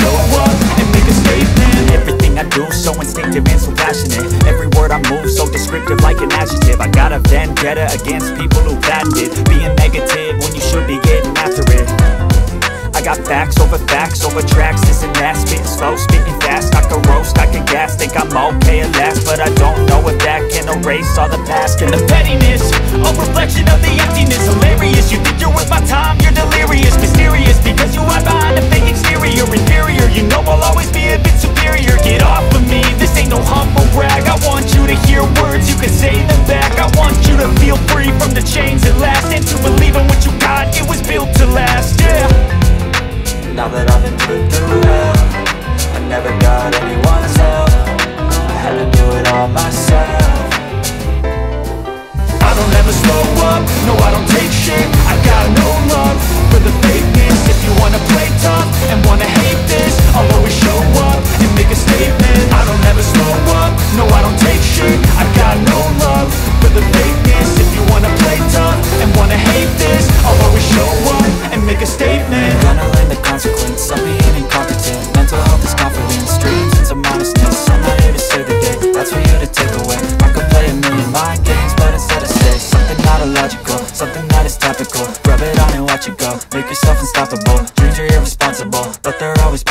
show up and make a statement. Everything I do so instinctive and so passionate. Every word I move so descriptive like an adjective. I got a vendetta against people who patented Being negative when you should be getting after it. I got facts over facts over tracks. This and that, spitting slow, spitting fast. I can roast, I can gas, think I'm okay at last But I don't know if that can erase all the past. And the pettiness, a reflection of the emptiness. Hilarious, you think you're worth my time, you're delirious. Mysterious, because you are That I've been put through hell. I never got anyone's help. I had to do it all myself. I don't ever slow up, no I don't take shit. I got no love for the fakeness. If you wanna play tough and